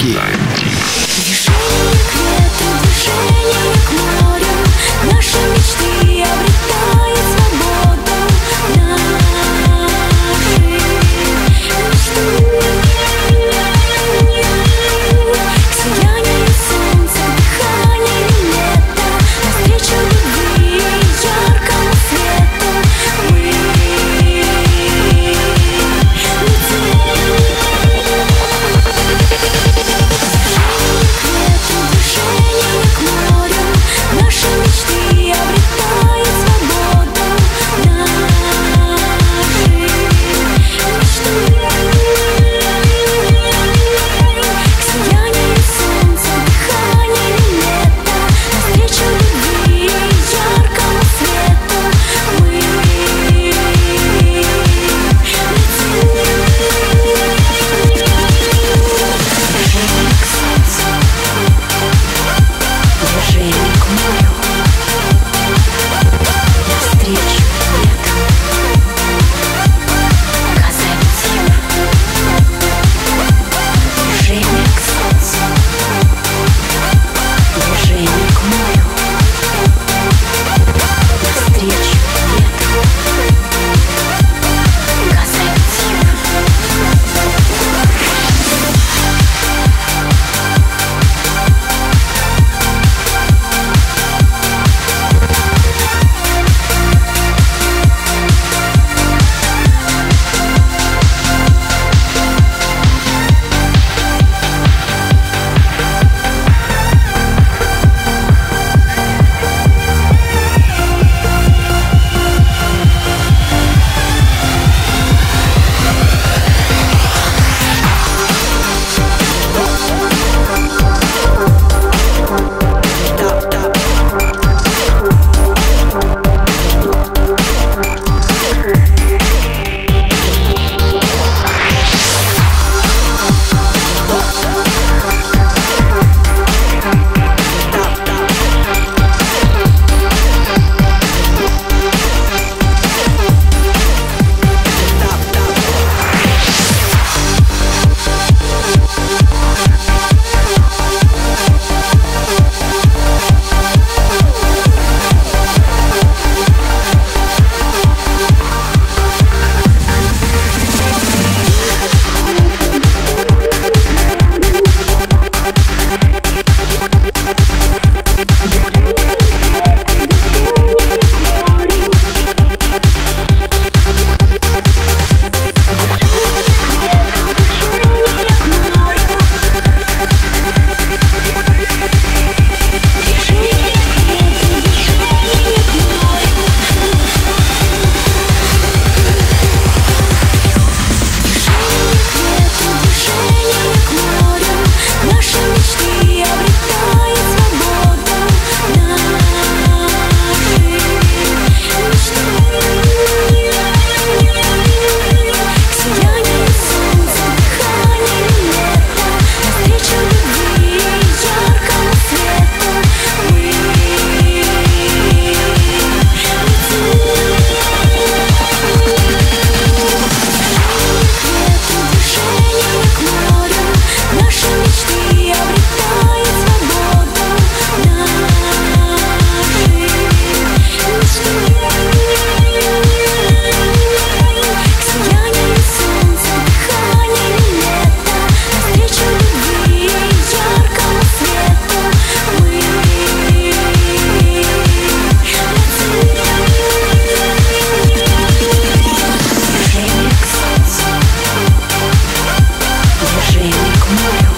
Ski. Thank you.